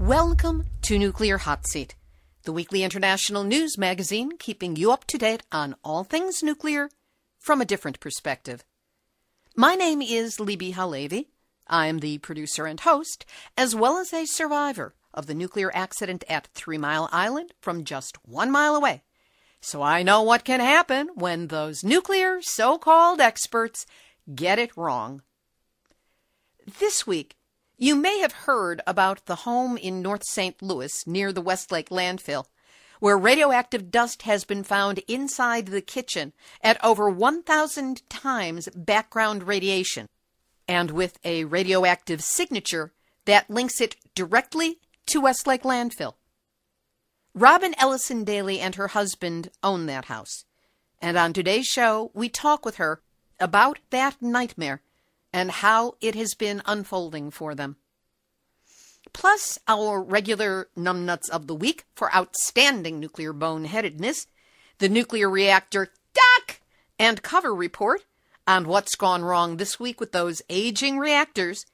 Welcome to Nuclear Hot Seat, the weekly international news magazine keeping you up to date on all things nuclear from a different perspective. My name is Libbe HaLevy. I am the producer and host, as well as a survivor of the nuclear accident at Three Mile Island from just one mile away. So I know what can happen when those nuclear so called experts get it wrong. This week, you may have heard about the home in North St. Louis near the West Lake landfill, where radioactive dust has been found inside the kitchen at over 1,000 times background radiation, and with a radioactive signature that links it directly to West Lake landfill. Robbin Ellison Dailey and her husband own that house, and on today's show, we talk with her about that nightmare and how it has been unfolding for them. Plus, our regular numbnuts of the week for outstanding nuclear boneheadedness, the nuclear reactor duck and cover report on what's gone wrong this week with those aging reactors,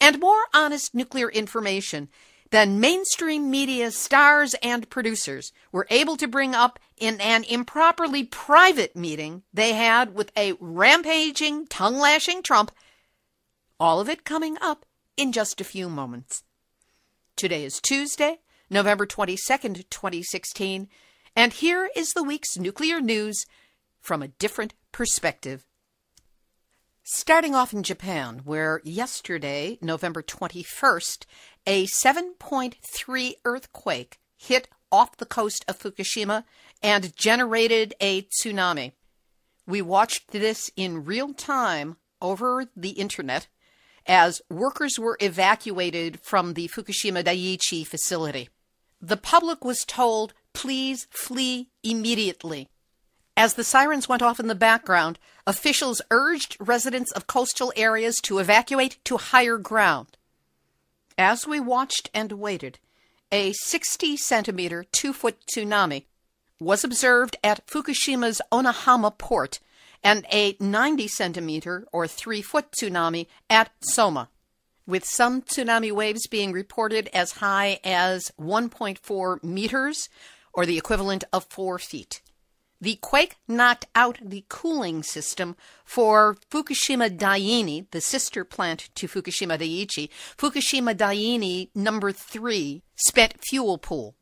and more honest nuclear information than mainstream media stars and producers were able to bring up in an improperly private meeting they had with a rampaging, tongue lashing Trump all of it coming up in just a few moments. Today is Tuesday, November 22nd, 2016, and here is the week's nuclear news from a different perspective. Starting off in Japan, where yesterday, November 21st, a 7.3 earthquake hit off the coast of Fukushima and generated a tsunami. We watched this in real time over the internet as workers were evacuated from the Fukushima Daiichi facility. The public was told, please flee immediately. As the sirens went off in the background, officials urged residents of coastal areas to evacuate to higher ground. As we watched and waited, a 60 centimeter, 2 foot tsunami was observed at Fukushima's Onahama port and a 90 centimeter or 3 foot tsunami at Soma, with some tsunami waves being reported as high as 1.4 meters or the equivalent of 4 feet. The quake knocked out the cooling system for Fukushima Daini, the sister plant to Fukushima Daiichi, Fukushima Daini number 3 spent fuel pool.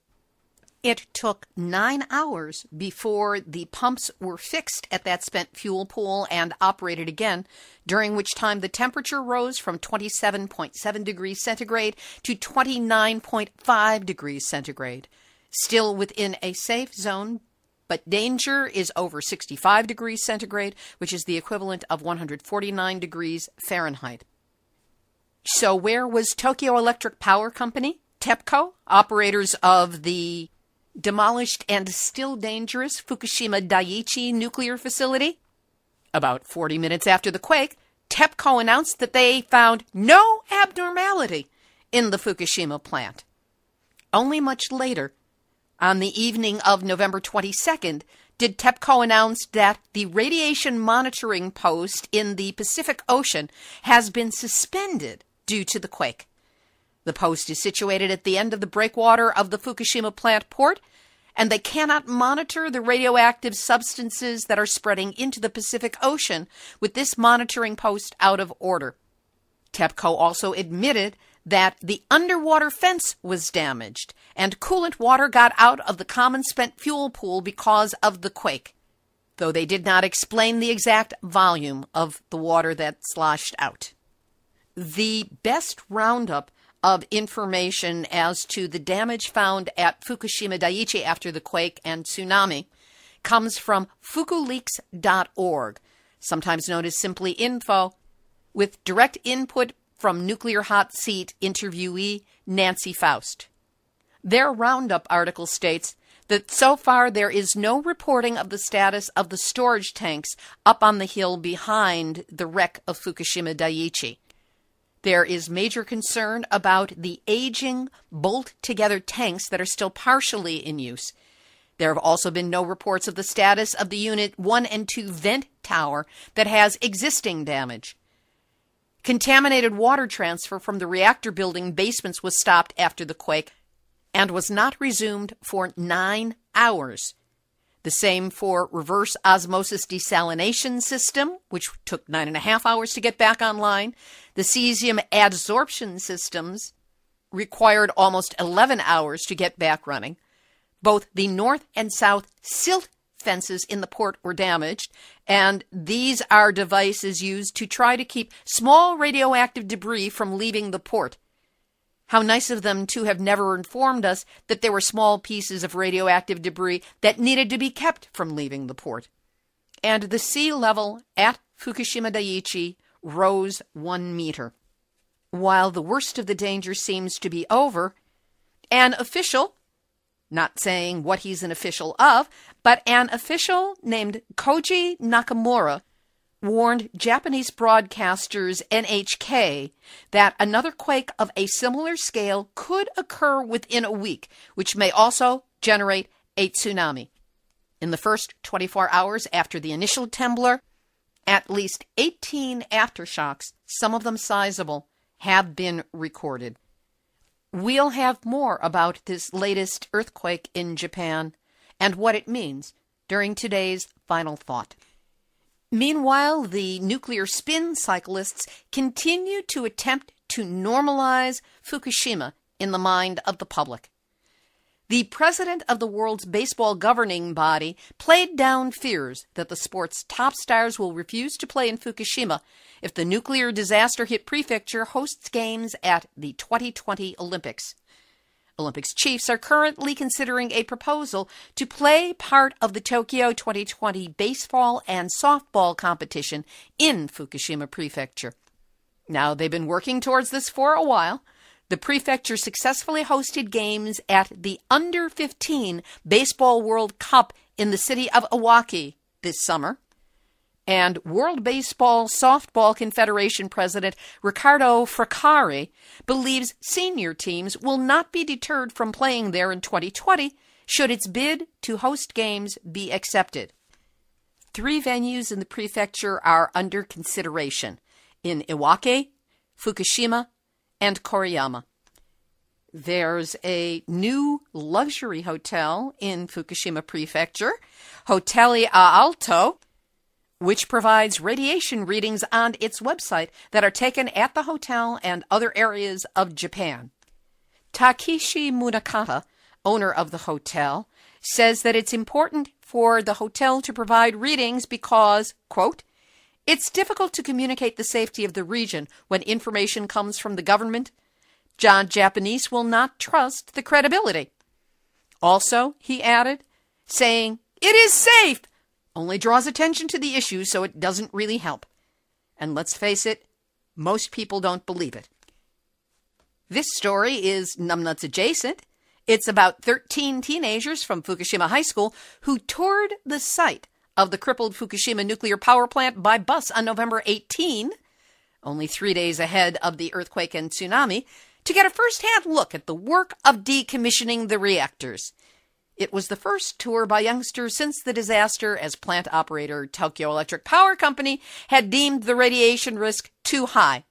It took nine hours before the pumps were fixed at that spent fuel pool and operated again, during which time the temperature rose from 27.7 degrees centigrade to 29.5 degrees centigrade. Still within a safe zone, but danger is over 65 degrees centigrade, which is the equivalent of 149 degrees Fahrenheit. So, where was Tokyo Electric Power Company, TEPCO, operators of the demolished and still dangerous Fukushima Daiichi nuclear facility. About 40 minutes after the quake, TEPCO announced that they found no abnormality in the Fukushima plant. Only much later, on the evening of November 22nd, did TEPCO announce that the radiation monitoring post in the Pacific Ocean has been suspended due to the quake. The post is situated at the end of the breakwater of the Fukushima plant port, and they cannot monitor the radioactive substances that are spreading into the Pacific Ocean with this monitoring post out of order. TEPCO also admitted that the underwater fence was damaged and coolant water got out of the common spent fuel pool because of the quake, though they did not explain the exact volume of the water that sloshed out. The best roundup of information as to the damage found at Fukushima Daiichi after the quake and tsunami comes from fukuleaks.org, sometimes known as simply info, with direct input from Nuclear Hot Seat interviewee Nancy Foust. Their roundup article states that so far there is no reporting of the status of the storage tanks up on the hill behind the wreck of Fukushima Daiichi. There is major concern about the aging, bolt together tanks that are still partially in use. There have also been no reports of the status of the Unit 1 and 2 vent tower that has existing damage. Contaminated water transfer from the reactor building basements was stopped after the quake and was not resumed for nine hours. The same for reverse osmosis desalination system, which took nine and a half hours to get back online. The cesium adsorption systems required almost 11 hours to get back running. Both the north and south silt fences in the port were damaged, and these are devices used to try to keep small radioactive debris from leaving the port. How nice of them to have never informed us that there were small pieces of radioactive debris that needed to be kept from leaving the port. And the sea level at Fukushima Daiichi rose one meter. While the worst of the danger seems to be over, an official, not saying what he's an official of, but an official named Koji Nakamura warned Japanese broadcasters NHK that another quake of a similar scale could occur within a week, which may also generate a tsunami. In the first 24 hours after the initial temblor, at least 18 aftershocks, some of them sizable, have been recorded. We'll have more about this latest earthquake in Japan and what it means during today's final thought. Meanwhile, the nuclear spin cyclists continue to attempt to normalize Fukushima in the mind of the public. The president of the world's baseball governing body played down fears that the sport's top stars will refuse to play in Fukushima if the nuclear disaster hit prefecture hosts games at the 2020 Olympics. Olympics chiefs are currently considering a proposal to play part of the Tokyo 2020 baseball and softball competition in Fukushima Prefecture. Now, they've been working towards this for a while. The prefecture successfully hosted games at the Under 15 Baseball World Cup in the city of Iwaki this summer and World Baseball Softball Confederation President Riccardo Fraccari believes senior teams will not be deterred from playing there in 2020 should its bid to host games be accepted. Three venues in the prefecture are under consideration in Iwaki, Fukushima, and Koriyama. There's a new luxury hotel in Fukushima Prefecture, Hoteli Aalto, which provides radiation readings on its website that are taken at the hotel and other areas of Japan. Takeshi Munakata, owner of the hotel, says that it's important for the hotel to provide readings because, quote, it's difficult to communicate the safety of the region when information comes from the government. John Japanese will not trust the credibility. Also, he added, saying, It is safe only draws attention to the issue, so it doesn't really help. And let's face it, most people don't believe it. This story is numbnuts adjacent. It's about 13 teenagers from Fukushima High School who toured the site of the crippled Fukushima nuclear power plant by bus on November 18, only three days ahead of the earthquake and tsunami, to get a first hand look at the work of decommissioning the reactors. It was the first tour by youngsters since the disaster, as plant operator Tokyo Electric Power Company had deemed the radiation risk too high.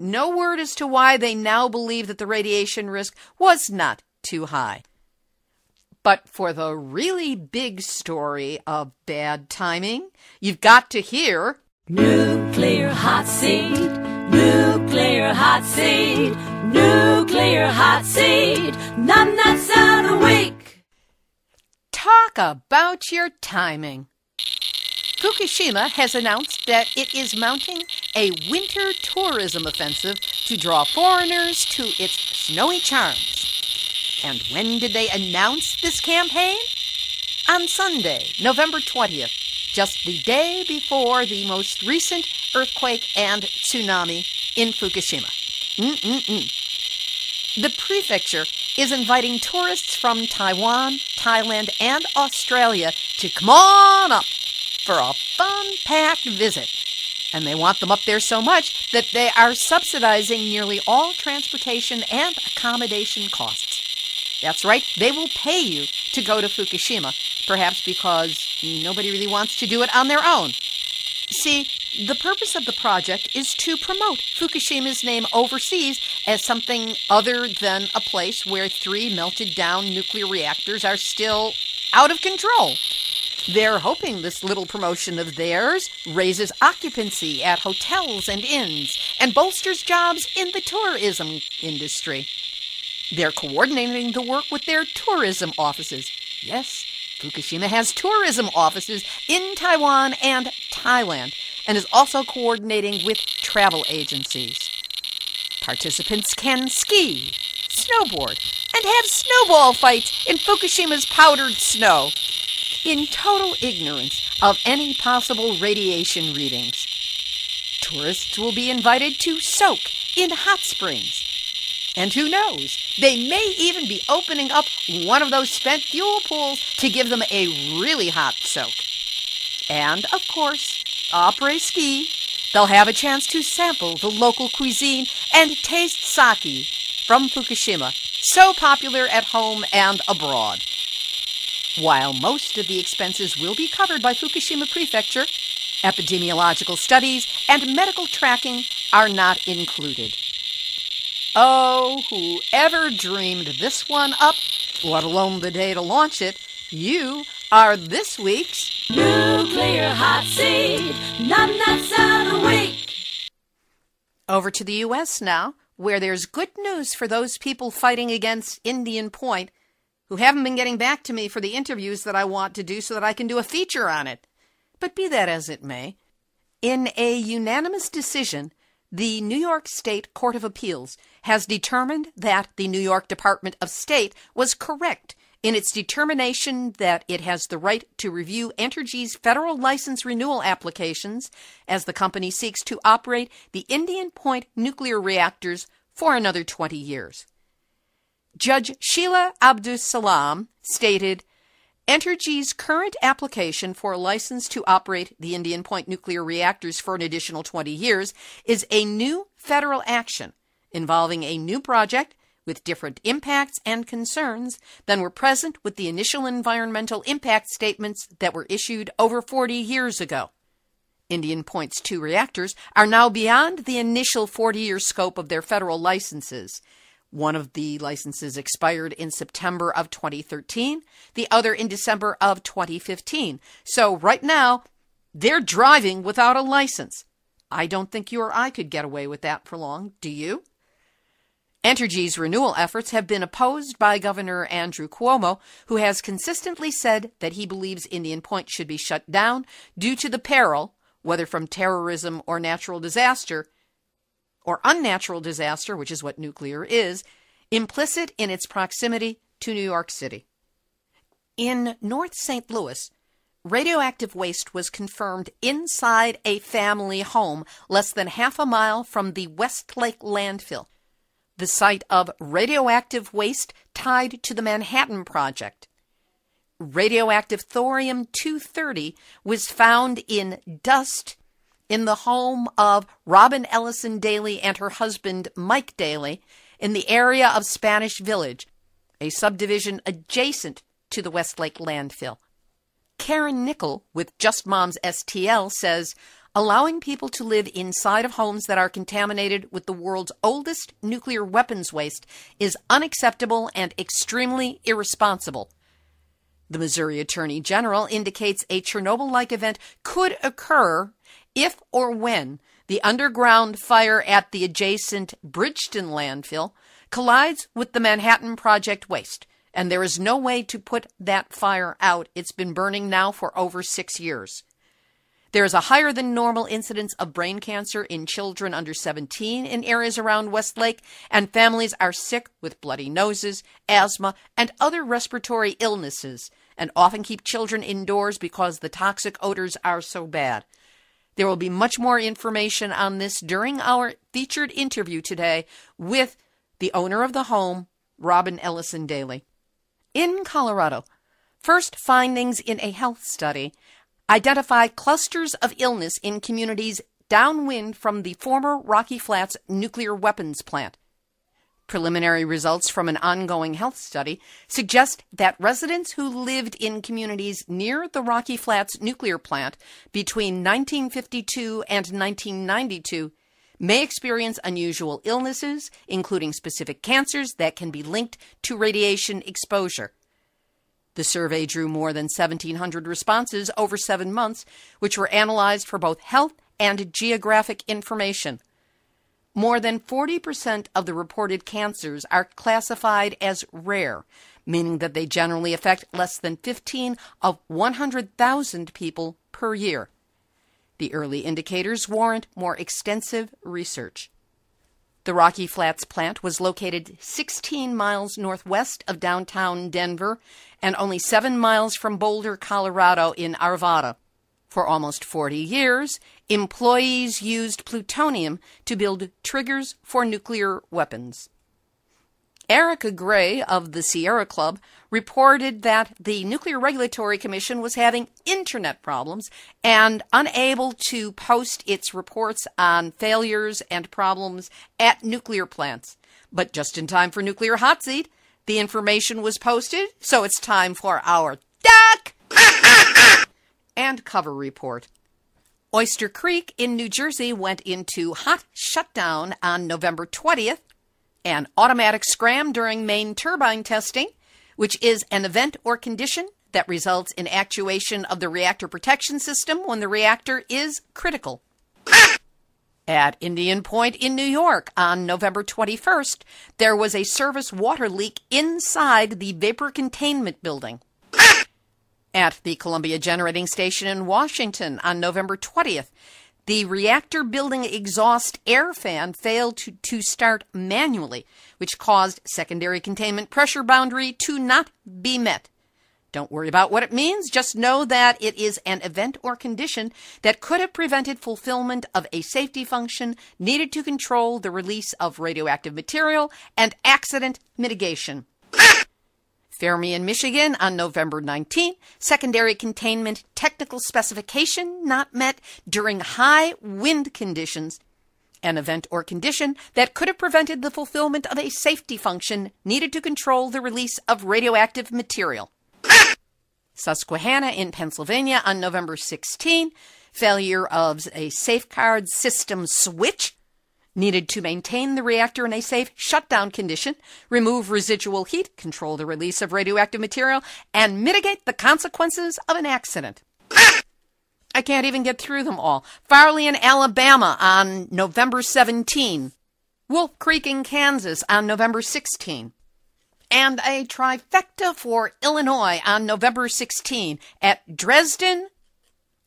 No word as to why they now believe that the radiation risk was not too high. But for the really big story of bad timing, you've got to hear Nuclear hot seat, nuclear hot seat, nuclear hot seat, numbnuts of the week. Talk about your timing. Fukushima has announced that it is mounting a winter tourism offensive to draw foreigners to its snowy charms. And when did they announce this campaign? On Sunday, November 20th, just the day before the most recent earthquake and tsunami in Fukushima. Mm-mm-mm. The prefecture is inviting tourists from Taiwan, Thailand, and Australia to come on up for a fun packed visit. And they want them up there so much that they are subsidizing nearly all transportation and accommodation costs. That's right, they will pay you to go to Fukushima, perhaps because nobody really wants to do it on their own. See, The purpose of the project is to promote Fukushima's name overseas as something other than a place where three melted down nuclear reactors are still out of control. They're hoping this little promotion of theirs raises occupancy at hotels and inns and bolsters jobs in the tourism industry. They're coordinating the work with their tourism offices. Yes, Fukushima has tourism offices in Taiwan and Thailand and is also coordinating with travel agencies. Participants can ski, snowboard, and have snowball fights in Fukushima's powdered snow in total ignorance of any possible radiation readings. Tourists will be invited to soak in hot springs. And who knows, they may even be opening up one of those spent fuel pools to give them a really hot soak. And of course, après ski, they'll have a chance to sample the local cuisine and taste sake from Fukushima, so popular at home and abroad. While most of the expenses will be covered by Fukushima Prefecture, epidemiological studies and medical tracking are not included. Oh, whoever dreamed this one up, let alone the day to launch it, you are this week's Nuclear Hot Seat. That's out of week. Over to the U.S. now, where there's good news for those people fighting against Indian Point who haven't been getting back to me for the interviews that I want to do so that I can do a feature on it. But be that as it may, in a unanimous decision, the New York State Court of Appeals has determined that the New York Department of State was correct in its determination that it has the right to review Entergy's federal license renewal applications as the company seeks to operate the Indian Point nuclear reactors for another 20 years. Judge Sheila Abdus-Salaam stated Entergy's current application for a license to operate the Indian Point nuclear reactors for an additional 20 years is a new federal action involving a new project with different impacts and concerns than were present with the initial environmental impact statements that were issued over 40 years ago. Indian Point's two reactors are now beyond the initial 40 year scope of their federal licenses one of the licenses expired in September of 2013, the other in December of 2015. So right now, they're driving without a license. I don't think you or I could get away with that for long, do you? Entergy's renewal efforts have been opposed by Governor Andrew Cuomo, who has consistently said that he believes Indian Point should be shut down due to the peril, whether from terrorism or natural disaster, or unnatural disaster, which is what nuclear is, implicit in its proximity to New York City. In North St. Louis, radioactive waste was confirmed inside a family home less than half a mile from the West Lake landfill, the site of radioactive waste tied to the Manhattan Project. Radioactive thorium 230 was found in dust in the home of Robbin Ellison Dailey and her husband Mike Dailey in the area of Spanish Village, a subdivision adjacent to the West Lake landfill. Karen Nickel with Just Moms STL says allowing people to live inside of homes that are contaminated with the world's oldest nuclear weapons waste is unacceptable and extremely irresponsible. The Missouri Attorney General indicates a Chernobyl like event could occur if or when the underground fire at the adjacent Bridgeton landfill collides with the Manhattan Project waste, and there is no way to put that fire out. It's been burning now for over six years. There is a higher than normal incidence of brain cancer in children under 17 in areas around West Lake, and families are sick with bloody noses, asthma, and other respiratory illnesses, and often keep children indoors because the toxic odors are so bad. There will be much more information on this during our featured interview today with the owner of the home, Robbin Ellison Dailey. In Colorado, first findings in a health study identify clusters of illness in communities downwind from the former Rocky Flats nuclear weapons plant. Preliminary results from an ongoing health study suggest that residents who lived in communities near the Rocky Flats nuclear plant between 1952 and 1992 may experience unusual illnesses, including specific cancers that can be linked to radiation exposure. The survey drew more than 1,700 responses over seven months, which were analyzed for both health and geographic information. More than 40% of the reported cancers are classified as rare, meaning that they generally affect less than 15 of 100,000 people per year. The early indicators warrant more extensive research. The Rocky Flats plant was located 16 miles northwest of downtown Denver and only seven miles from Boulder, Colorado in Arvada. For almost 40 years, employees used plutonium to build triggers for nuclear weapons. Erica Gray of the Sierra Club reported that the Nuclear Regulatory Commission was having internet problems and unable to post its reports on failures and problems at nuclear plants. But just in time for Nuclear Hot Seat, the information was posted, so it's time for our duck and cover report. Oyster Creek in New Jersey went into hot shutdown on November 20th, an automatic scram during main turbine testing, which is an event or condition that results in actuation of the reactor protection system when the reactor is critical. At Indian Point in New York on November 21st, there was a service water leak inside the vapor containment building. At the Columbia Generating Station in Washington on November 20th, the reactor building exhaust air fan failed to, to start manually, which caused secondary containment pressure boundary to not be met. Don't worry about what it means, just know that it is an event or condition that could have prevented fulfillment of a safety function needed to control the release of radioactive material and accident mitigation. Fermi in Michigan on November 19. Secondary containment technical specification not met during high wind conditions. An event or condition that could have prevented the fulfillment of a safety function needed to control the release of radioactive material. Susquehanna in Pennsylvania on November 16. Failure of a safeguard system switch needed to maintain the reactor in a safe shutdown condition, remove residual heat, control the release of radioactive material, and mitigate the consequences of an accident. I can't even get through them all. Farley in Alabama on November 17. Wolf Creek in Kansas on November 16. And a trifecta for Illinois on November 16 at Dresden,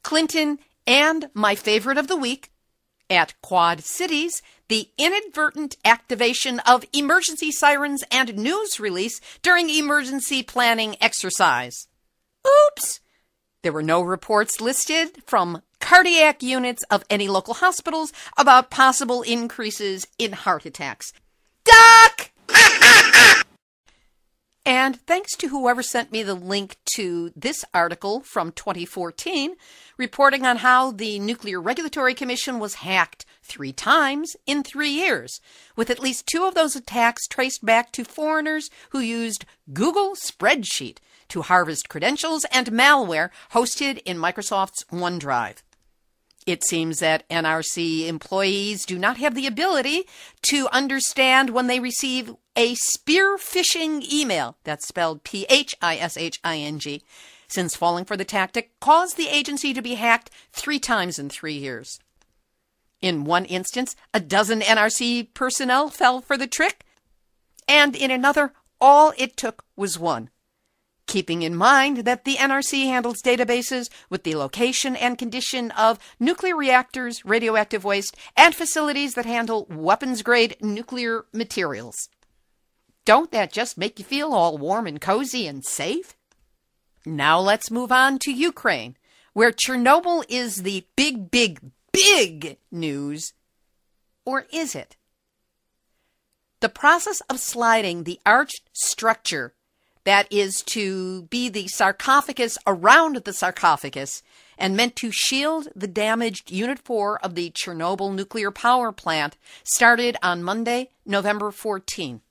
Clinton, and my favorite of the week, at Quad Cities, the inadvertent activation of emergency sirens and news release during emergency planning exercise. Oops! There were no reports listed from cardiac units of any local hospitals about possible increases in heart attacks. Duck! And thanks to whoever sent me the link to this article from 2014 reporting on how the Nuclear Regulatory Commission was hacked three times in three years, with at least two of those attacks traced back to foreigners who used Google Spreadsheet to harvest credentials and malware hosted in Microsoft's OneDrive. It seems that NRC employees do not have the ability to understand when they receive a spear phishing email, that's spelled P H I S H I N G, since falling for the tactic caused the agency to be hacked three times in three years. In one instance, a dozen NRC personnel fell for the trick, and in another, all it took was one. Keeping in mind that the NRC handles databases with the location and condition of nuclear reactors, radioactive waste, and facilities that handle weapons grade nuclear materials. Don't that just make you feel all warm and cozy and safe? Now let's move on to Ukraine, where Chernobyl is the big, big, big news. Or is it? The process of sliding the arched structure that is to be the sarcophagus around the sarcophagus and meant to shield the damaged Unit 4 of the Chernobyl nuclear power plant started on Monday, November 14.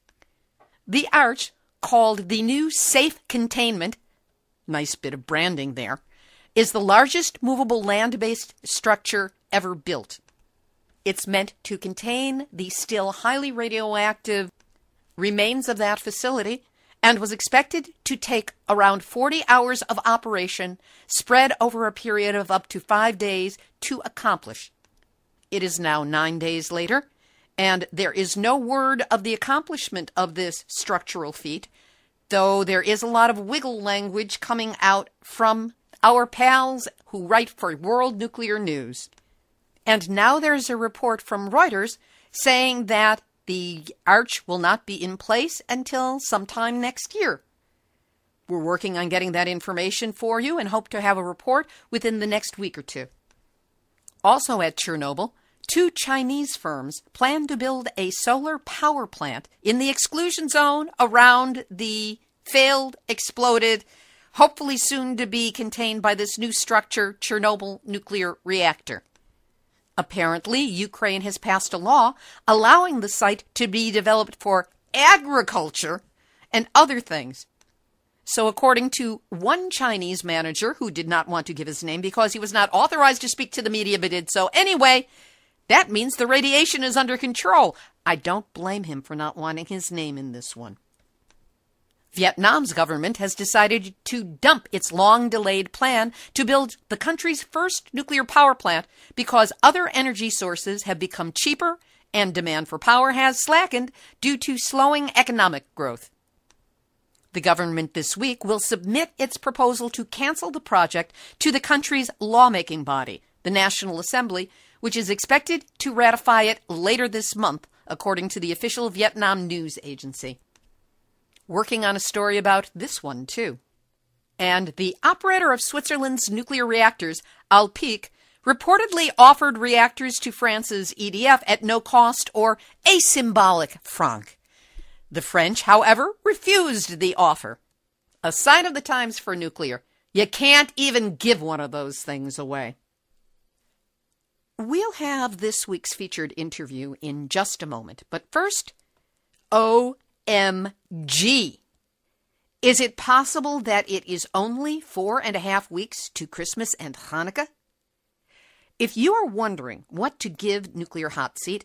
The arch, called the new Safe Containment, nice bit of branding there, is the largest movable land based structure ever built. It's meant to contain the still highly radioactive remains of that facility and was expected to take around 40 hours of operation spread over a period of up to five days to accomplish. It is now nine days later, and there is no word of the accomplishment of this structural feat, though there is a lot of wiggle language coming out from our pals who write for World Nuclear News. And now there's a report from Reuters saying that the arch will not be in place until sometime next year. We're working on getting that information for you and hope to have a report within the next week or two. Also at Chernobyl, two Chinese firms plan to build a solar power plant in the exclusion zone around the failed, exploded, hopefully soon to be contained by this new structure, Chernobyl nuclear reactor. Apparently, Ukraine has passed a law allowing the site to be developed for agriculture and other things. So, according to one Chinese manager who did not want to give his name because he was not authorized to speak to the media but did so anyway, that means the radiation is under control. I don't blame him for not wanting his name in this one. Vietnam's government has decided to dump its long delayed plan to build the country's first nuclear power plant because other energy sources have become cheaper and demand for power has slackened due to slowing economic growth. The government this week will submit its proposal to cancel the project to the country's lawmaking body, the National Assembly, which is expected to ratify it later this month, according to the official Vietnam news agency working on a story about this one, too. And the operator of Switzerland's nuclear reactors, Alpiq, reportedly offered reactors to France's EDF at no cost or a symbolic franc. The French, however, refused the offer. A sign of the times for nuclear. You can't even give one of those things away. We'll have this week's featured interview in just a moment, but first, oh, OMG. Is it possible that it is only four and a half weeks to Christmas and Hanukkah? If you are wondering what to give Nuclear Hot Seat,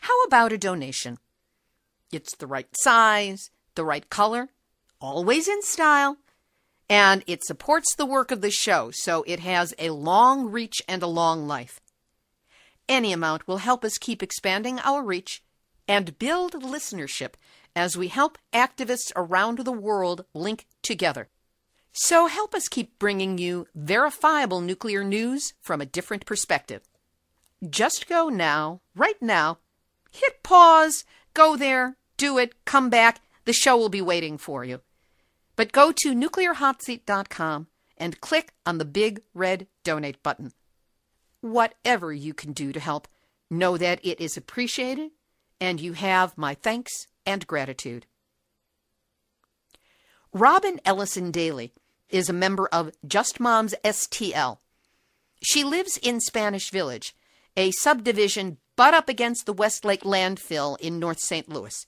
how about a donation? It's the right size, the right color, always in style, and it supports the work of the show, so it has a long reach and a long life. Any amount will help us keep expanding our reach and build listenership as we help activists around the world link together. So help us keep bringing you verifiable nuclear news from a different perspective. Just go now, right now. Hit pause, go there, do it, come back. The show will be waiting for you. But go to nuclearhotseat.com and click on the big red donate button. Whatever you can do to help, know that it is appreciated and you have my thanks and gratitude. Robbin Ellison Dailey is a member of Just Moms STL. She lives in Spanish Village, a subdivision butt up against the West Lake landfill in North St. Louis.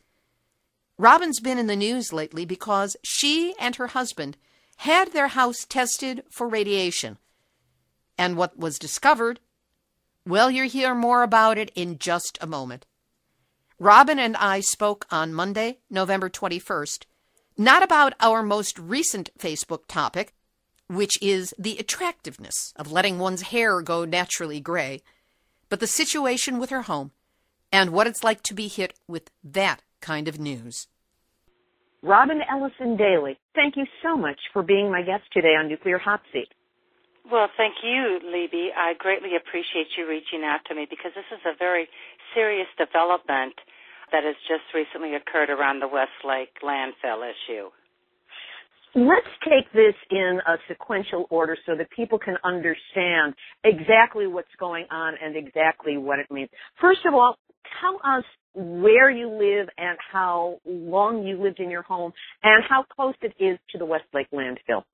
Robbin's been in the news lately because she and her husband had their house tested for radiation. And what was discovered? Well, you'll hear more about it in just a moment. Robbin and I spoke on Monday, November 21st, not about our most recent Facebook topic, which is the attractiveness of letting one's hair go naturally gray, but the situation with her home and what it's like to be hit with that kind of news. Robbin Ellison Dailey, thank you so much for being my guest today on Nuclear Hot Seat. Well, thank you, Libbe. I greatly appreciate you reaching out to me because this is a very serious development that has just recently occurred around the West Lake landfill issue. Let's take this in a sequential order so that people can understand exactly what's going on and exactly what it means. First of all, tell us where you live and how long you lived in your home and how close it is to the West Lake landfill.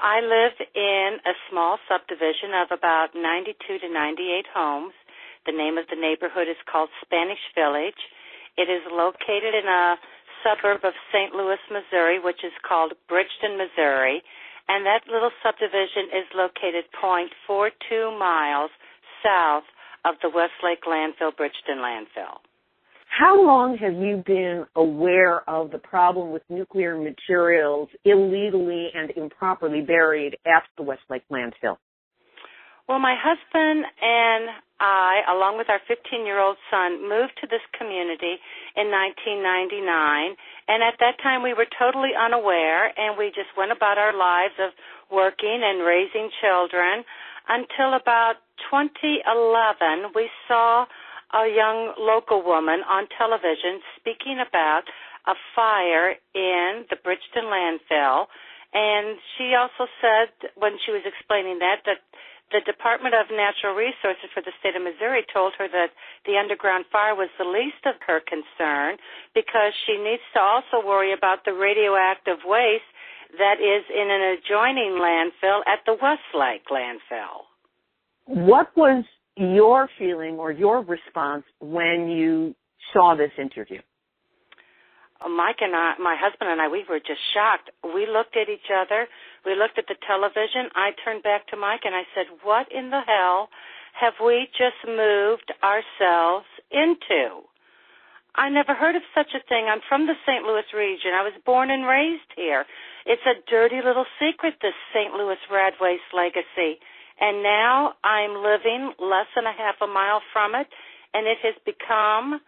I live in a small subdivision of about 92 to 98 homes. The name of the neighborhood is called Spanish Village. It is located in a suburb of St. Louis, Missouri, which is called Bridgeton, Missouri, and that little subdivision is located 0.42 miles south of the West Lake landfill, Bridgeton landfill. How long have you been aware of the problem with nuclear materials illegally and improperly buried at the West Lake landfill? Well, my husband and I, along with our 15 year old son, moved to this community in 1999. And at that time, we were totally unaware, and we just went about our lives of working and raising children until about 2011. We saw a young local woman on television speaking about a fire in the Bridgeton landfill. And she also said when she was explaining that that the Department of Natural Resources for the state of Missouri told her that the underground fire was the least of her concern because she needs to also worry about the radioactive waste that is in an adjoining landfill at the West Lake landfill. What was your feeling or your response when you saw this interview? Mike and I, my husband and I, we were just shocked. We looked at each other. We looked at the television. I turned back to Mike and I said, what in the hell have we just moved ourselves into? I never heard of such a thing. I'm from the St. Louis region. I was born and raised here. It's a dirty little secret, this St. Louis Rad Waste legacy. And now I'm living less than a half a mile from it, and it has become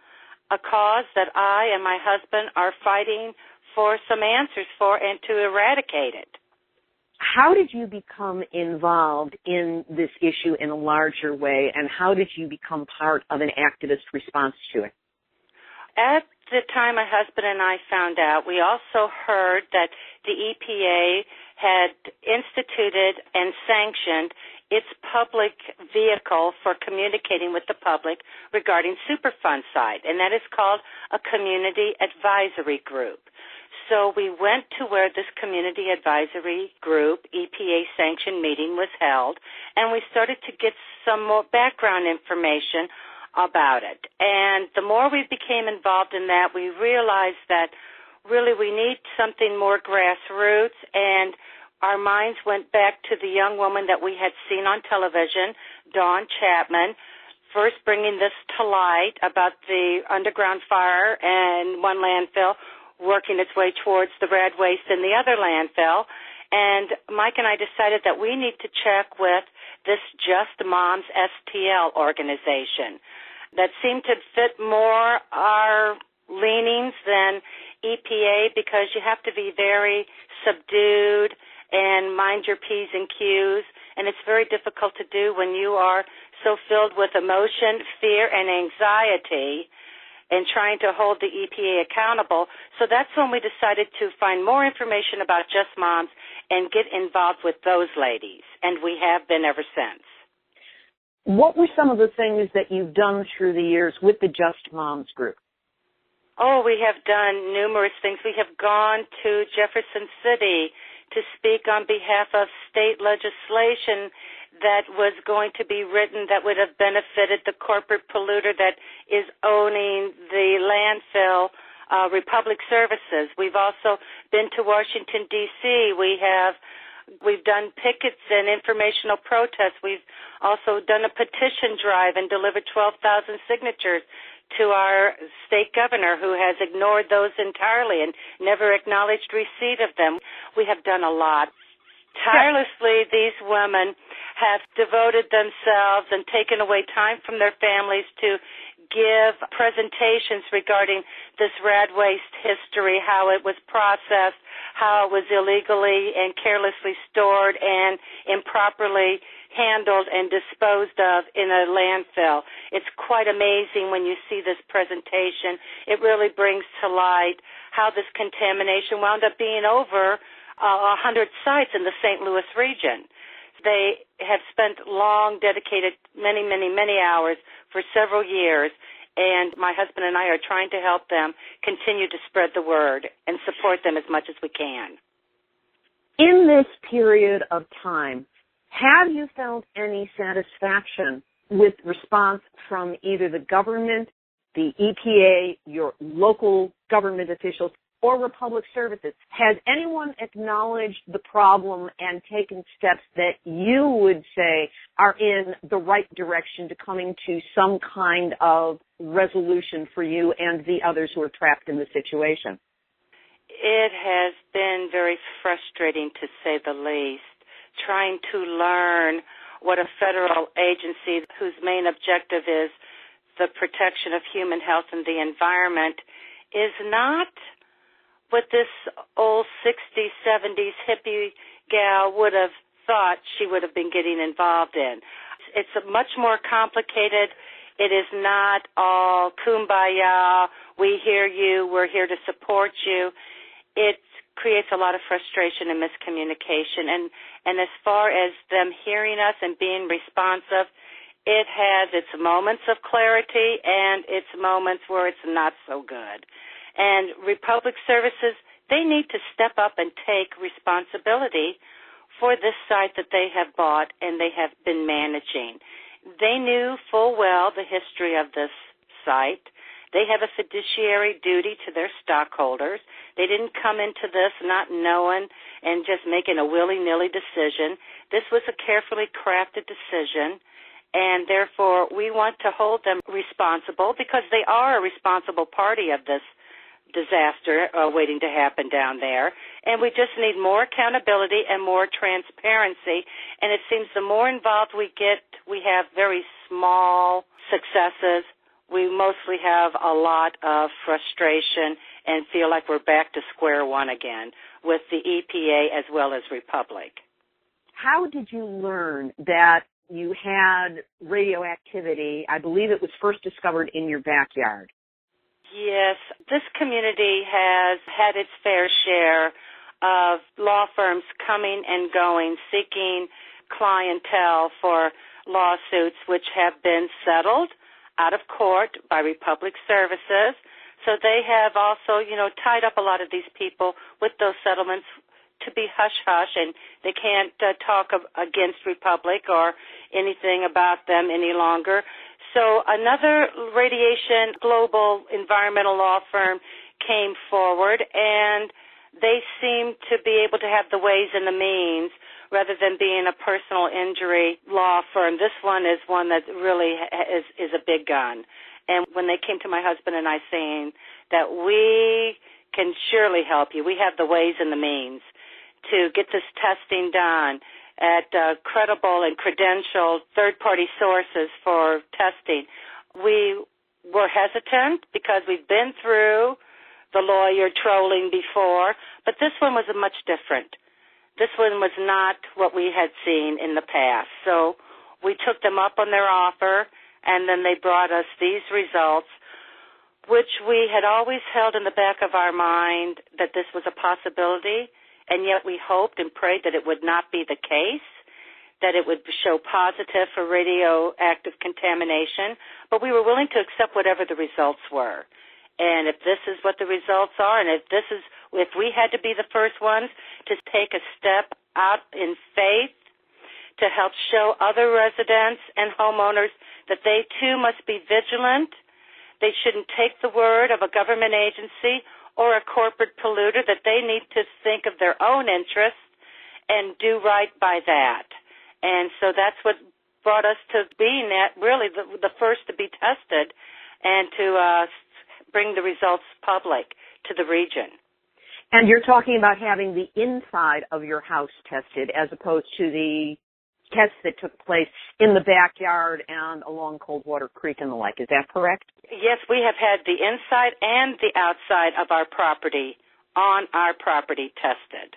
a cause that I and my husband are fighting for some answers for and to eradicate it. How did you become involved in this issue in a larger way, and how did you become part of an activist response to it? At the time my husband and I found out, we also heard that the EPA had instituted and sanctioned its public vehicle for communicating with the public regarding Superfund site, and that is called a community advisory group. So we went to where this community advisory group EPA sanctioned meeting was held, and we started to get some more background information about it. And the more we became involved in that, we realized that really we need something more grassroots and our minds went back to the young woman that we had seen on television, Dawn Chapman, first bringing this to light about the underground fire and one landfill working its way towards the red waste in the other landfill. And Mike and I decided that we need to check with this Just Moms STL organization that seemed to fit more our leanings than EPA because you have to be very subdued and mind your P's and Q's. And it's very difficult to do when you are so filled with emotion, fear, and anxiety and trying to hold the EPA accountable. So that's when we decided to find more information about Just Moms and get involved with those ladies. And we have been ever since. What were some of the things that you've done through the years with the Just Moms group? Oh, we have done numerous things. We have gone to Jefferson City to speak on behalf of state legislation that was going to be written that would have benefited the corporate polluter that is owning the landfill, uh, Republic Services. We've also been to Washington D.C. We have We've done pickets and informational protests. We've also done a petition drive and delivered 12,000 signatures to our state governor who has ignored those entirely and never acknowledged receipt of them. We have done a lot. Tirelessly, these women have devoted themselves and taken away time from their families to give presentations regarding this rad waste history, how it was processed, how it was illegally and carelessly stored and improperly handled and disposed of in a landfill. It's quite amazing when you see this presentation. It really brings to light how this contamination wound up being over uh, a uh, hundred sites in the St. Louis region. They have spent long, dedicated many, many, many hours for several years, and my husband and I are trying to help them continue to spread the word and support them as much as we can. In this period of time, have you felt any satisfaction with response from either the government, the EPA, your local government officials? Or Republic Services. Has anyone acknowledged the problem and taken steps that you would say are in the right direction to coming to some kind of resolution for you and the others who are trapped in the situation? It has been very frustrating to say the least, trying to learn what a federal agency whose main objective is the protection of human health and the environment is not what this old 60s, 70s hippie gal would have thought she would have been getting involved in. It's much more complicated. It is not all kumbaya, we hear you, we're here to support you. It creates a lot of frustration and miscommunication and and as far as them hearing us and being responsive, it has its moments of clarity and its moments where it's not so good. And Republic Services, they need to step up and take responsibility for this site that they have bought and they have been managing. They knew full well the history of this site. They have a fiduciary duty to their stockholders. They didn't come into this not knowing and just making a willy-nilly decision. This was a carefully crafted decision and therefore we want to hold them responsible because they are a responsible party of this disaster uh, waiting to happen down there. And we just need more accountability and more transparency. And it seems the more involved we get, we have very small successes. We mostly have a lot of frustration and feel like we're back to square one again with the EPA as well as Republic. How did you learn that you had radioactivity? I believe it was first discovered in your backyard. Yes, this community has had its fair share of law firms coming and going, seeking clientele for lawsuits which have been settled out of court by Republic Services. So they have also, you know, tied up a lot of these people with those settlements to be hush hush and they can't uh, talk of, against Republic or anything about them any longer. So another radiation global environmental law firm came forward and they seem to be able to have the ways and the means rather than being a personal injury law firm. This one is one that really is, is a big gun. And when they came to my husband and I saying that we can surely help you, we have the ways and the means to get this testing done at uh, credible and credentialed third party sources for testing. We were hesitant because we've been through the lawyer trolling before, but this one was a much different. This one was not what we had seen in the past. So we took them up on their offer and then they brought us these results which we had always held in the back of our mind that this was a possibility and yet we hoped and prayed that it would not be the case, that it would show positive for radioactive contamination, but we were willing to accept whatever the results were. And if this is what the results are, and if this is, if we had to be the first ones to take a step out in faith to help show other residents and homeowners that they too must be vigilant, they shouldn't take the word of a government agency or a corporate polluter that they need to think of their own interests and do right by that. And so that's what brought us to being that really the, the first to be tested and to uh, bring the results public to the region. And you're talking about having the inside of your house tested as opposed to the tests that took place in the backyard and along Coldwater Creek and the like. Is that correct? Yes, we have had the inside and the outside of our property on our property tested.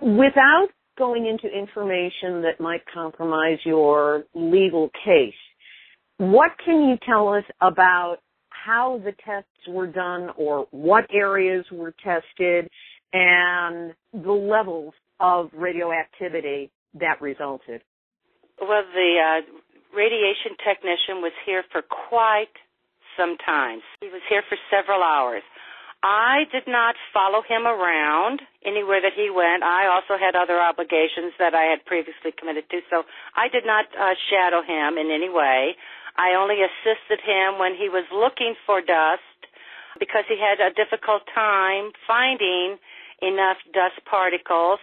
Without going into information that might compromise your legal case, what can you tell us about how the tests were done or what areas were tested and the levels of radioactivity that resulted? Well, the uh, radiation technician was here for quite some time. He was here for several hours. I did not follow him around anywhere that he went. I also had other obligations that I had previously committed to, so I did not uh, shadow him in any way. I only assisted him when he was looking for dust because he had a difficult time finding enough dust particles.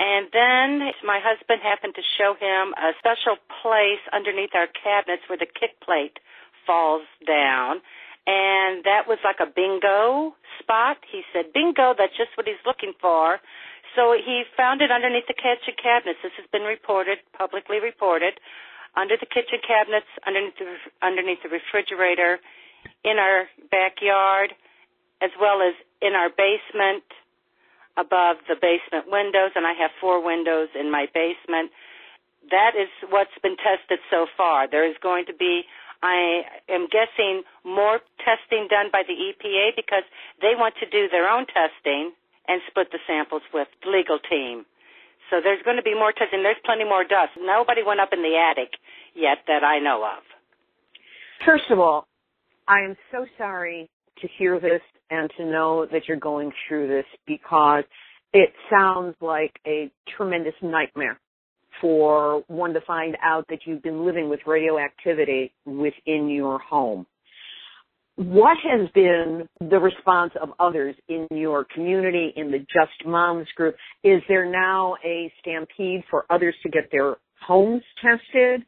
And then my husband happened to show him a special place underneath our cabinets where the kick plate falls down. And that was like a bingo spot. He said, bingo, that's just what he's looking for. So he found it underneath the kitchen cabinets. This has been reported, publicly reported, under the kitchen cabinets, underneath the, underneath the refrigerator, in our backyard, as well as in our basement, above the basement windows, and I have four windows in my basement. That is what's been tested so far. There is going to be, I am guessing, more testing done by the EPA because they want to do their own testing and split the samples with the legal team. So there's going to be more testing. There's plenty more dust. Nobody went up in the attic yet that I know of. First of all, I am so sorry to hear this and to know that you're going through this because it sounds like a tremendous nightmare for one to find out that you've been living with radioactivity within your home. What has been the response of others in your community, in the Just Moms group? Is there now a stampede for others to get their homes tested?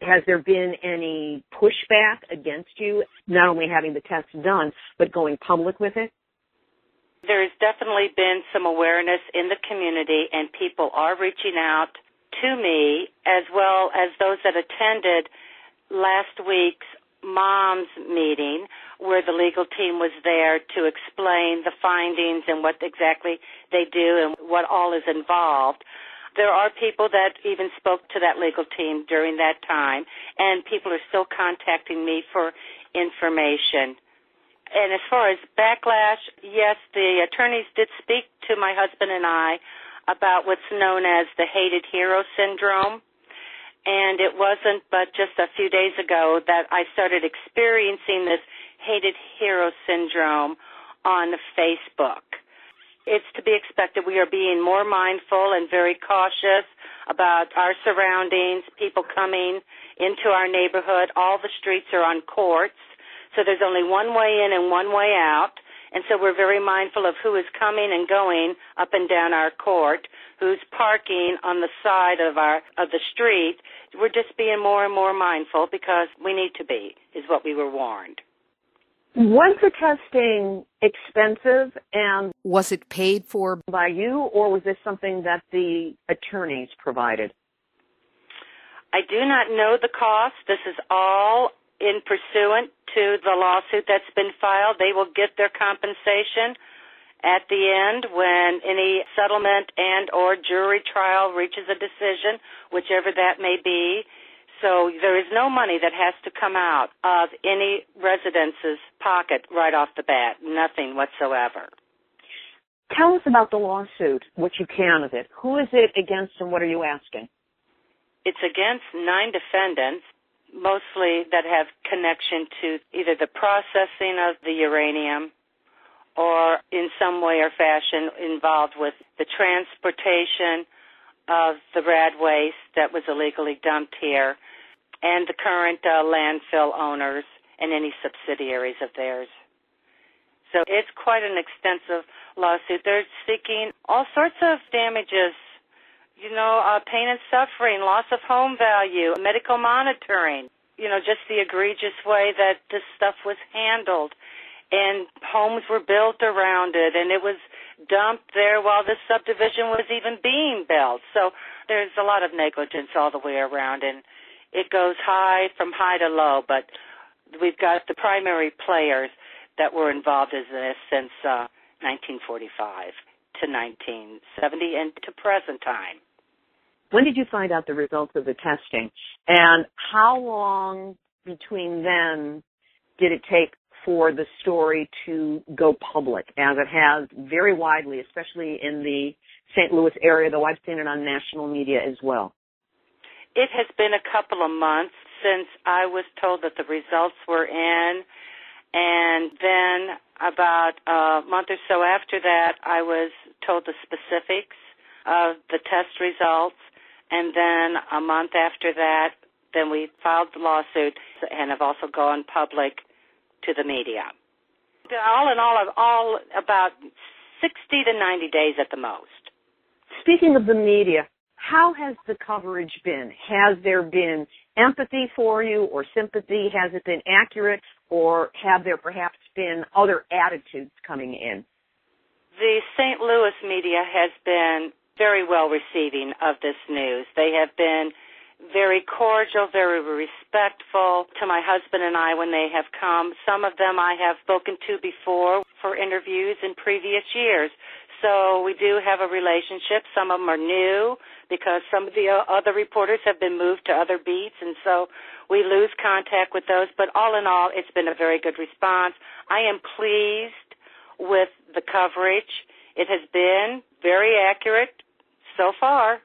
Has there been any pushback against you, not only having the test done, but going public with it? There's definitely been some awareness in the community, and people are reaching out to me, as well as those that attended last week's mom's meeting where the legal team was there to explain the findings and what exactly they do and what all is involved. There are people that even spoke to that legal team during that time, and people are still contacting me for information. And as far as backlash, yes, the attorneys did speak to my husband and I about what's known as the hated hero syndrome and it wasn't but just a few days ago that I started experiencing this hated hero syndrome on Facebook. It's to be expected. We are being more mindful and very cautious about our surroundings, people coming into our neighborhood. All the streets are on courts, so there's only one way in and one way out. And so we're very mindful of who is coming and going up and down our court, who's parking on the side of our of the street. We're just being more and more mindful because we need to be, is what we were warned. Was the testing expensive and was it paid for by you or was this something that the attorneys provided? I do not know the cost. This is all in pursuant to the lawsuit that's been filed. They will get their compensation at the end when any settlement and or jury trial reaches a decision, whichever that may be. So there is no money that has to come out of any residence's pocket right off the bat. Nothing whatsoever. Tell us about the lawsuit, what you can of it. Who is it against and what are you asking? It's against nine defendants mostly that have connection to either the processing of the uranium or in some way or fashion involved with the transportation of the rad waste that was illegally dumped here and the current uh, landfill owners and any subsidiaries of theirs. So it's quite an extensive lawsuit. They're seeking all sorts of damages you know, uh, pain and suffering, loss of home value, medical monitoring, you know, just the egregious way that this stuff was handled. And homes were built around it, and it was dumped there while this subdivision was even being built. So there's a lot of negligence all the way around, and it goes high from high to low. But we've got the primary players that were involved in this since uh, 1945 to 1970 and to present time. When did you find out the results of the testing? And how long between then did it take for the story to go public, as it has very widely, especially in the St. Louis area, though I've seen it on national media as well? It has been a couple of months since I was told that the results were in, and then about a month or so after that, I was told the specifics of the test results and then a month after that, then we filed the lawsuit and have also gone public to the media. All in all, of all about 60 to 90 days at the most. Speaking of the media, how has the coverage been? Has there been empathy for you or sympathy? Has it been accurate or have there perhaps been other attitudes coming in? The St. Louis media has been very well receiving of this news. They have been very cordial, very respectful to my husband and I when they have come. Some of them I have spoken to before for interviews in previous years. So we do have a relationship. Some of them are new because some of the other reporters have been moved to other beats and so we lose contact with those. But all in all, it's been a very good response. I am pleased with the coverage. It has been very accurate so far.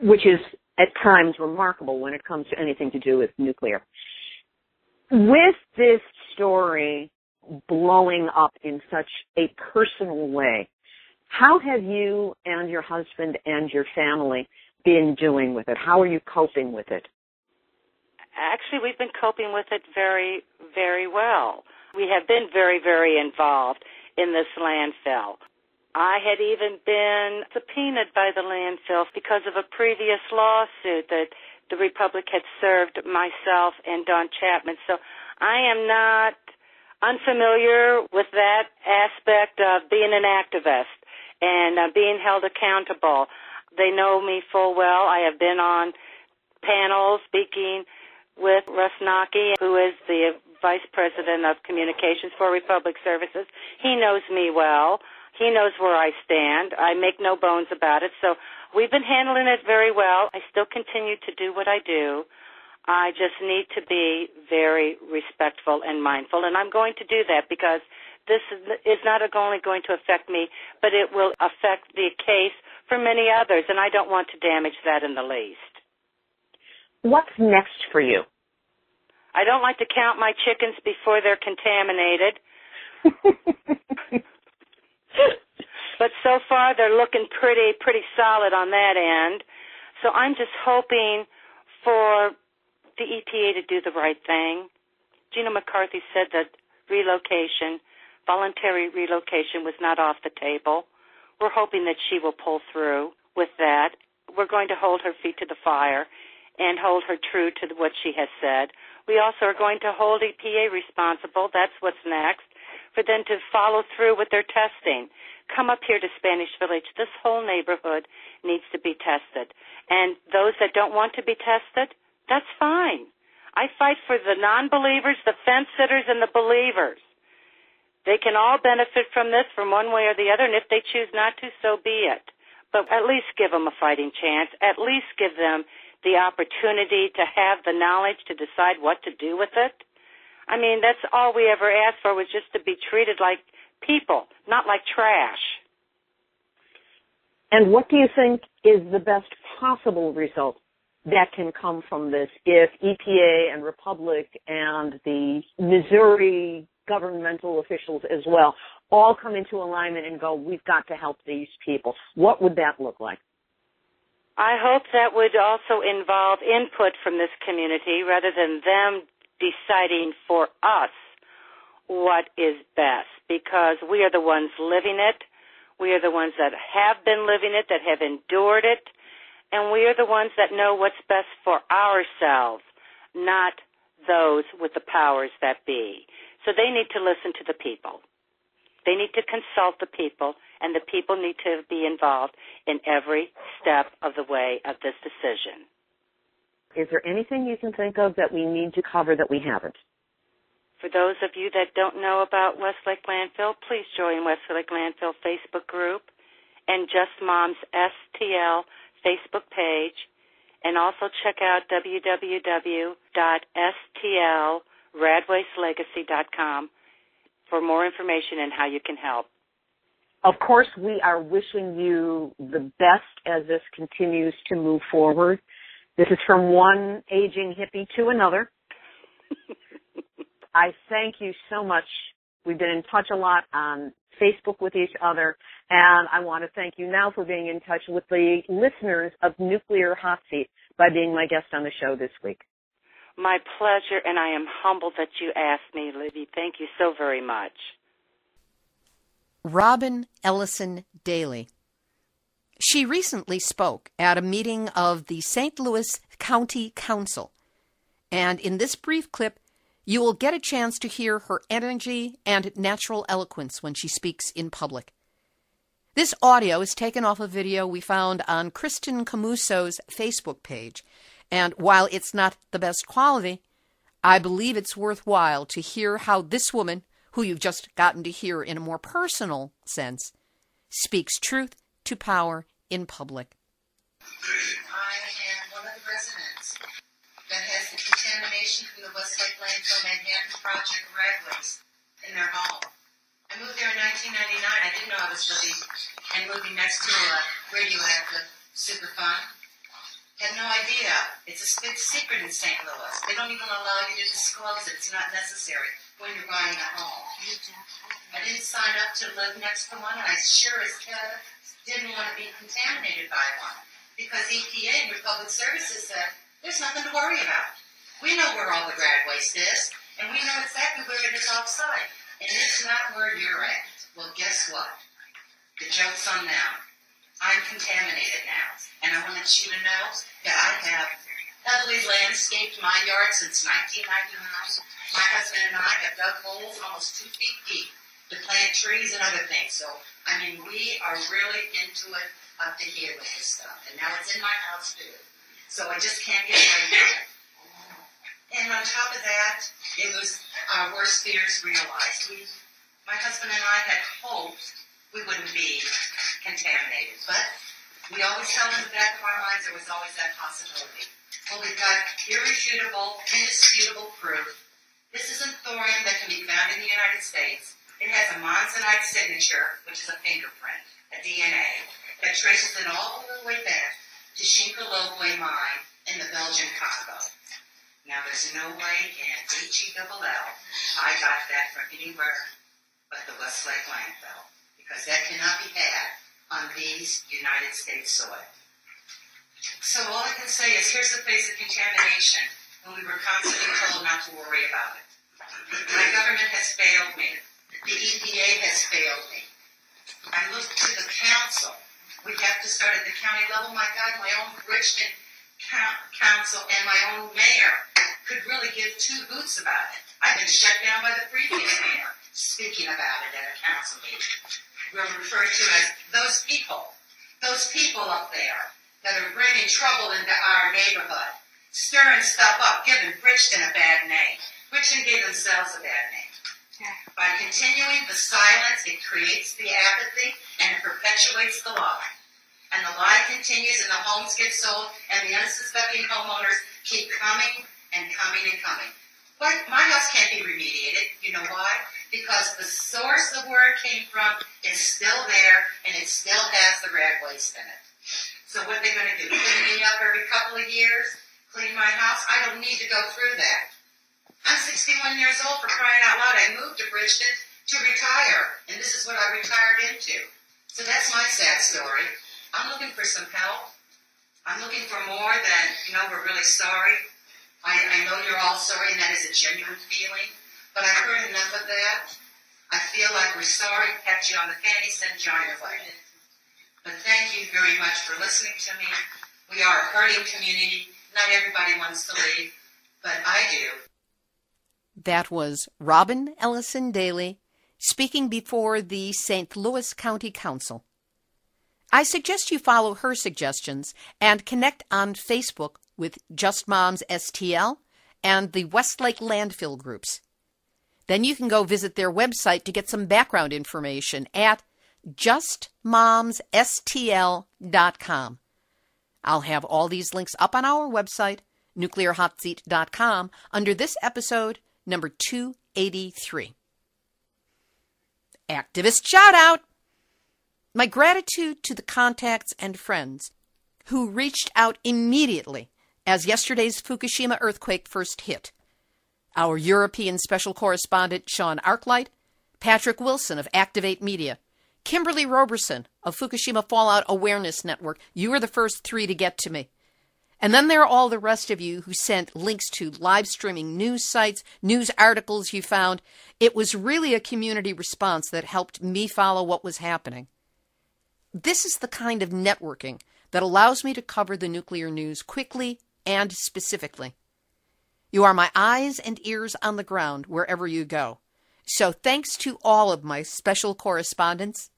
Which is at times remarkable when it comes to anything to do with nuclear. With this story blowing up in such a personal way, how have you and your husband and your family been doing with it? How are you coping with it? Actually, we've been coping with it very, very well. We have been very, very involved in this landfill. I had even been subpoenaed by the landfill because of a previous lawsuit that the Republic had served myself and Dawn Chapman. So I am not unfamiliar with that aspect of being an activist and uh, being held accountable. They know me full well. I have been on panels speaking with Russ Knocke, who is the Vice President of Communications for Republic Services. He knows me well. He knows where I stand. I make no bones about it. So we've been handling it very well. I still continue to do what I do. I just need to be very respectful and mindful, and I'm going to do that because this is not only going to affect me, but it will affect the case for many others, and I don't want to damage that in the least. What's next for you? I don't like to count my chickens before they're contaminated. but so far they're looking pretty pretty solid on that end. So I'm just hoping for the EPA to do the right thing. Gina McCarthy said that relocation, voluntary relocation was not off the table. We're hoping that she will pull through with that. We're going to hold her feet to the fire and hold her true to what she has said. We also are going to hold EPA responsible. That's what's next for them to follow through with their testing. Come up here to Spanish Village. This whole neighborhood needs to be tested. And those that don't want to be tested, that's fine. I fight for the non-believers, the fence sitters, and the believers. They can all benefit from this from one way or the other, and if they choose not to, so be it. But at least give them a fighting chance. At least give them the opportunity to have the knowledge to decide what to do with it. I mean, that's all we ever asked for was just to be treated like people, not like trash. And what do you think is the best possible result that can come from this if EPA and Republic and the Missouri governmental officials as well all come into alignment and go, we've got to help these people? What would that look like? I hope that would also involve input from this community rather than them deciding for us what is best because we are the ones living it. We are the ones that have been living it, that have endured it, and we are the ones that know what's best for ourselves, not those with the powers that be. So they need to listen to the people. They need to consult the people, and the people need to be involved in every step of the way of this decision. Is there anything you can think of that we need to cover that we haven't? For those of you that don't know about West Lake Landfill, please join West Lake Landfill Facebook group and Just Moms STL Facebook page, and also check out www.stlradwastelegacy.com for more information and how you can help. Of course, we are wishing you the best as this continues to move forward. This is from one aging hippie to another. I thank you so much. We've been in touch a lot on Facebook with each other, and I want to thank you now for being in touch with the listeners of Nuclear Hot Seat by being my guest on the show this week. My pleasure, and I am humbled that you asked me, Libbe. Thank you so very much. Robbin Ellison Dailey. She recently spoke at a meeting of the St. Louis County Council, and in this brief clip, you will get a chance to hear her energy and natural eloquence when she speaks in public. This audio is taken off a video we found on Kristen Camuso's Facebook page, and while it's not the best quality, I believe it's worthwhile to hear how this woman, who you've just gotten to hear in a more personal sense, speaks truth to power in public. I am one of the residents that has the contamination from the West Lake Landfill Manhattan Project rad in their home. I moved there in 1999. I didn't know I was living and moving next to a radioactive Superfund. Had no idea. It's a big secret in St. Louis. They don't even allow you to disclose it. It's not necessary when you're buying a home. I didn't sign up to live next to one, and I sure as hell didn't want to be contaminated by one because EPA and Public Services said there's nothing to worry about. We know where all the rad waste is, and we know exactly where it is offsite, and it's not where you're at. Well, guess what? The joke's on them. I'm contaminated now, and I want you to know that I have heavily landscaped my yard since 1999. My husband and I have dug holes almost two feet deep to plant trees and other things. So I mean, we are really into it up to here with this stuff. And now it's in my house too. So I just can't get away from it. And on top of that, it was our worst fears realized. We, my husband and I had hoped we wouldn't be contaminated, but we always held in the back of our minds there was always that possibility. Well, we've got irrefutable, indisputable proof. This isn't thorium that can be found in the United States. It has a monzonite signature, which is a fingerprint, a DNA, that traces it all the way back to Shinkolobwe mine in the Belgian Congo. Now, there's no way in H-E-double-L I got that from anywhere but the West Lake landfill, because that cannot be had on these United States soil. So all I can say is here's the place of contamination and we were constantly told not to worry about it. My government has failed me. The EPA has failed me. I look to the council. We have to start at the county level. My God, my own Richmond council and my own mayor could really give two boots about it. I've been shut down by the previous mayor speaking about it at a council meeting. We're referred to as those people, those people up there that are bringing trouble into our neighborhood, stirring stuff up, giving Richmond a bad name. Richmond gave themselves a bad name. By continuing the silence, it creates the apathy and it perpetuates the lie. And the lie continues and the homes get sold and the unsuspecting homeowners keep coming and coming and coming. But my house can't be remediated. You know why? Because the source of where it came from is still there and it still has the rad waste in it. So what are they going to do? Clean me up every couple of years? Clean my house? I don't need to go through that. I'm 61 years old for crying out loud. I moved to Bridgeton to retire, and this is what I retired into. So that's my sad story. I'm looking for some help. I'm looking for more than, you know, we're really sorry. I, I know you're all sorry, and that is a genuine feeling. But I've heard enough of that. I feel like we're sorry, pat you on the fanny, send you on your way. But thank you very much for listening to me. We are a hurting community. Not everybody wants to leave, but I do. That was Robbin Ellison Dailey speaking before the St. Louis County Council. I suggest you follow her suggestions and connect on Facebook with Just Moms STL and the West Lake Landfill groups. Then you can go visit their website to get some background information at justmomsstl.com. I'll have all these links up on our website, nuclearhotseat.com, under this episode number 283. Activist shout out! My gratitude to the contacts and friends who reached out immediately as yesterday's Fukushima earthquake first hit. Our European special correspondent Sean Arkwright, Patrick Wilson of Activate Media, Kimberly Roberson of Fukushima Fallout Awareness Network. You were the first three to get to me. And then there are all the rest of you who sent links to live streaming news sites, news articles you found. It was really a community response that helped me follow what was happening. This is the kind of networking that allows me to cover the nuclear news quickly and specifically. You are my eyes and ears on the ground wherever you go. So thanks to all of my special correspondents,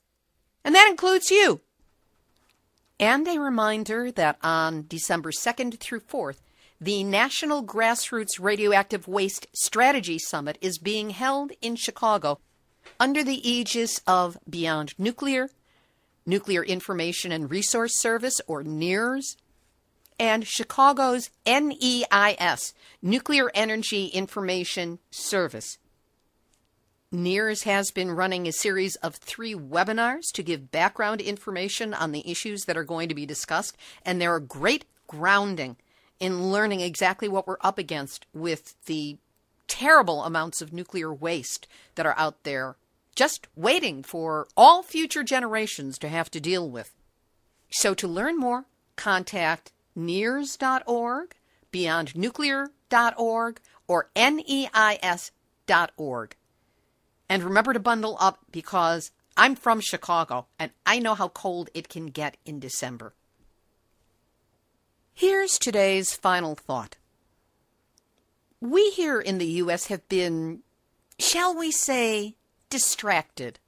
and that includes you. And a reminder that on December 2nd through 4th, the National Grassroots Radioactive Waste Strategy Summit is being held in Chicago under the aegis of Beyond Nuclear, Nuclear Information and Resource Service, or NIRS, and Chicago's NEIS, Nuclear Energy Information Service. NIRS has been running a series of three webinars to give background information on the issues that are going to be discussed, and they're a great grounding in learning exactly what we're up against with the terrible amounts of nuclear waste that are out there, just waiting for all future generations to have to deal with. So, to learn more, contact nirs.org, beyondnuclear.org, or NEIS.org. And remember to bundle up because I'm from Chicago and I know how cold it can get in December. Here's today's final thought. We here in the U.S. have been, shall we say, distracted.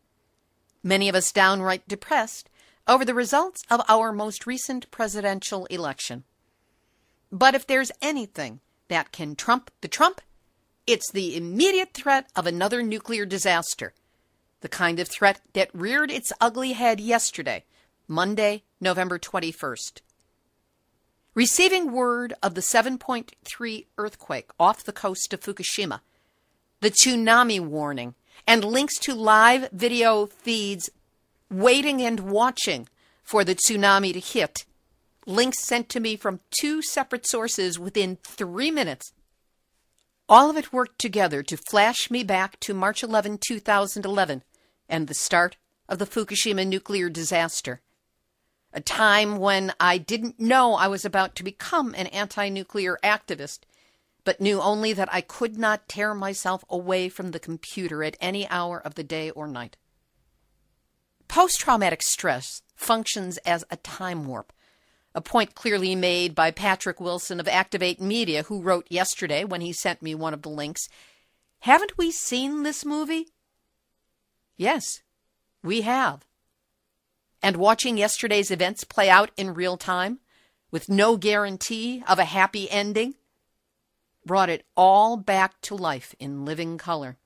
Many of us downright depressed over the results of our most recent presidential election. But if there's anything that can trump the Trump, it's the immediate threat of another nuclear disaster, the kind of threat that reared its ugly head yesterday, Monday, November 21st. Receiving word of the 7.3 earthquake off the coast of Fukushima, the tsunami warning, and links to live video feeds waiting and watching for the tsunami to hit. Links sent to me from two separate sources within three minutes all of it worked together to flash me back to March 11, 2011, and the start of the Fukushima nuclear disaster. A time when I didn't know I was about to become an anti nuclear activist, but knew only that I could not tear myself away from the computer at any hour of the day or night. Post traumatic stress functions as a time warp a point clearly made by Patrick Wilson of Activate Media, who wrote yesterday when he sent me one of the links Haven't we seen this movie? Yes, we have. And watching yesterday's events play out in real time, with no guarantee of a happy ending, brought it all back to life in living color.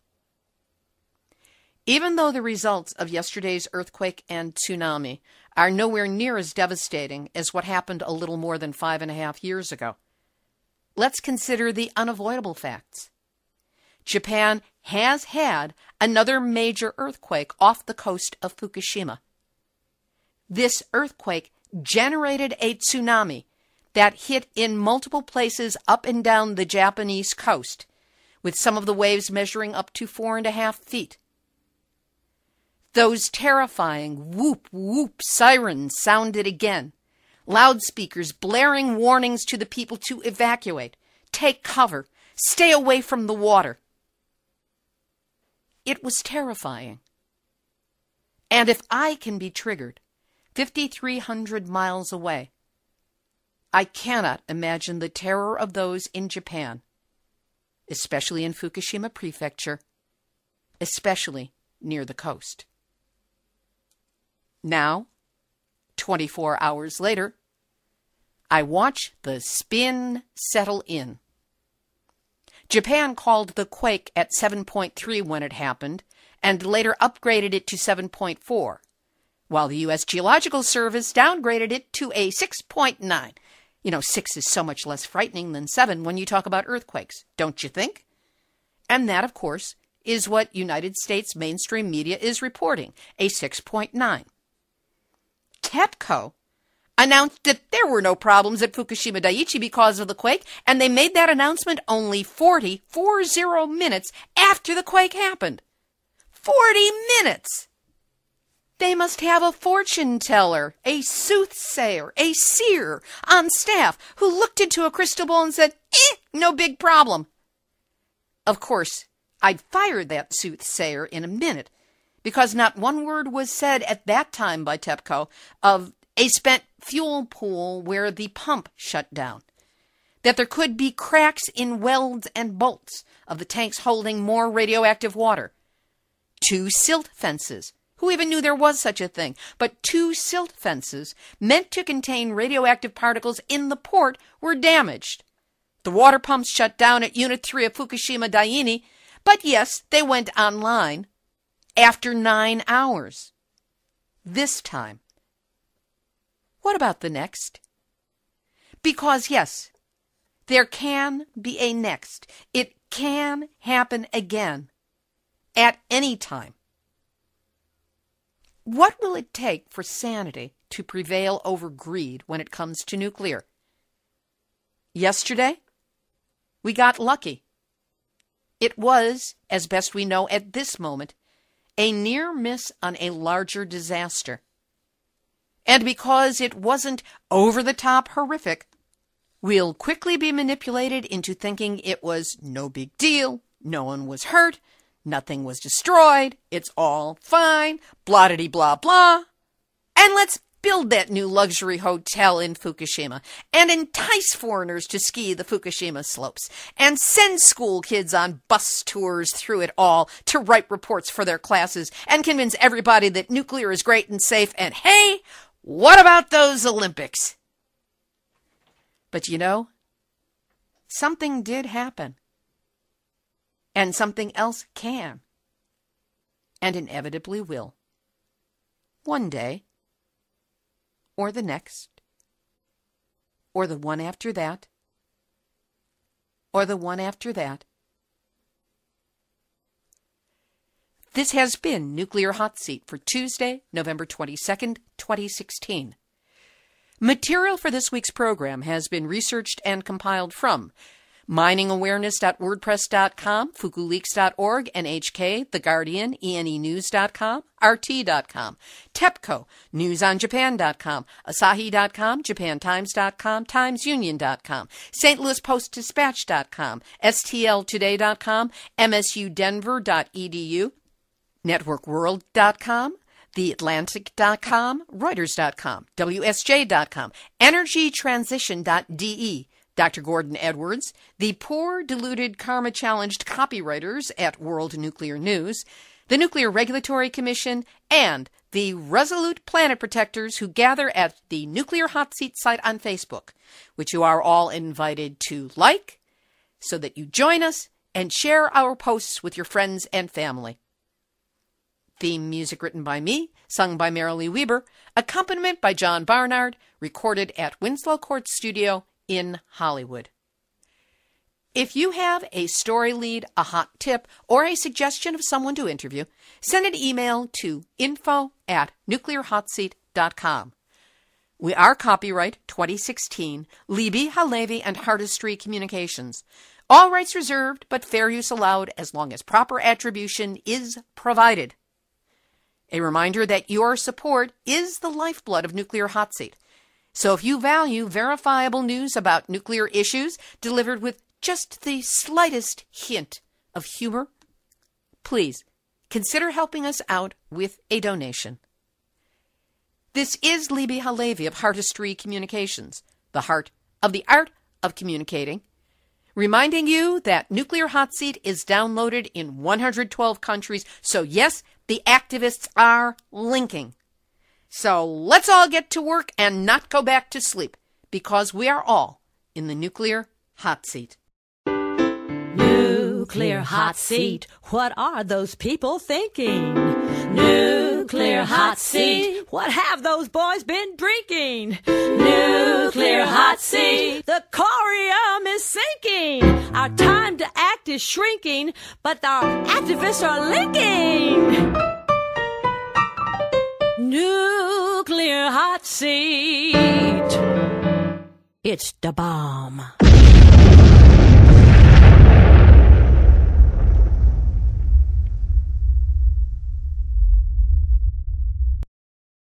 Even though the results of yesterday's earthquake and tsunami are nowhere near as devastating as what happened a little more than five and a half years ago, let's consider the unavoidable facts. Japan has had another major earthquake off the coast of Fukushima. This earthquake generated a tsunami that hit in multiple places up and down the Japanese coast, with some of the waves measuring up to four and a half feet. Those terrifying whoop whoop sirens sounded again, loudspeakers blaring warnings to the people to evacuate, take cover, stay away from the water. It was terrifying. And if I can be triggered 5,300 miles away, I cannot imagine the terror of those in Japan, especially in Fukushima Prefecture, especially near the coast. Now, 24 hours later, I watch the spin settle in. Japan called the quake at 7.3 when it happened and later upgraded it to 7.4, while the U.S. Geological Service downgraded it to a 6.9. You know, 6 is so much less frightening than 7 when you talk about earthquakes, don't you think? And that, of course, is what United States mainstream media is reporting a 6.9. TEPCO announced that there were no problems at Fukushima Daiichi because of the quake, and they made that announcement only 40, 40 minutes after the quake happened. 40 minutes! They must have a fortune teller, a soothsayer, a seer on staff who looked into a crystal ball and said, eh, no big problem. Of course, I'd fire that soothsayer in a minute because not one word was said at that time by TEPCO of a spent fuel pool where the pump shut down. That there could be cracks in welds and bolts of the tanks holding more radioactive water. Two silt fences who even knew there was such a thing? But two silt fences meant to contain radioactive particles in the port were damaged. The water pumps shut down at Unit 3 of Fukushima Daini, but yes, they went online after nine hours. This time. What about the next? Because, yes, there can be a next. It can happen again at any time. What will it take for sanity to prevail over greed when it comes to nuclear? Yesterday, we got lucky. It was, as best we know at this moment, a near miss on a larger disaster. And because it wasn't over the top horrific, we'll quickly be manipulated into thinking it was no big deal, no one was hurt, Nothing was destroyed. It's all fine. Blah blah blah. And let's build that new luxury hotel in Fukushima and entice foreigners to ski the Fukushima slopes and send school kids on bus tours through it all to write reports for their classes and convince everybody that nuclear is great and safe. And hey, what about those Olympics? But you know, something did happen and something else can, and inevitably will. One day, or the next, or the one after that, or the one after that. This has been Nuclear Hot Seat for Tuesday, November 22nd, 2016. Material for this week's program has been researched and compiled from miningawareness.wordpress.com, fukuleaks.org, NHK, The Guardian, ENEnews.com, RT.com, TEPCO, newsonjapan.com, Asahi.com, JapanTimes.com, TimesUnion.com, St. Louis Post Dispatch.com, STLToday.com, MSUDenver.edu, NetworkWorld.com, TheAtlantic.com, Reuters.com, WSJ.com, EnergyTransition.de, Dr. Gordon Edwards, the poor, deluded, karma challenged copywriters at World Nuclear News, the Nuclear Regulatory Commission, and the resolute planet protectors who gather at the Nuclear Hot Seat site on Facebook, which you are all invited to like so that you join us and share our posts with your friends and family. Theme music written by me, sung by Marilee Weber, accompaniment by John Barnard, recorded at Winslow Court Studio in Hollywood. If you have a story lead, a hot tip, or a suggestion of someone to interview, send an email to info at nuclearhotseat.com. We are copyright 2016, Libbe, HaLevy, and Heartistry Communications. All rights reserved, but fair use allowed as long as proper attribution is provided. A reminder that your support is the lifeblood of Nuclear Hot Seat. So if you value verifiable news about nuclear issues delivered with just the slightest hint of humor, please consider helping us out with a donation. This is Libbe HaLevy of Heartistry Communications, the heart of the art of communicating, reminding you that Nuclear Hot Seat is downloaded in 112 countries. So, yes, the activists are linking so let's all get to work and not go back to sleep because we are all in the nuclear hot seat. Nuclear hot seat. What are those people thinking? Nuclear hot seat. What have those boys been drinking? Nuclear hot seat. The corium is sinking. Our time to act is shrinking, but our activists are linking. Nuclear hot seat. It's the bomb.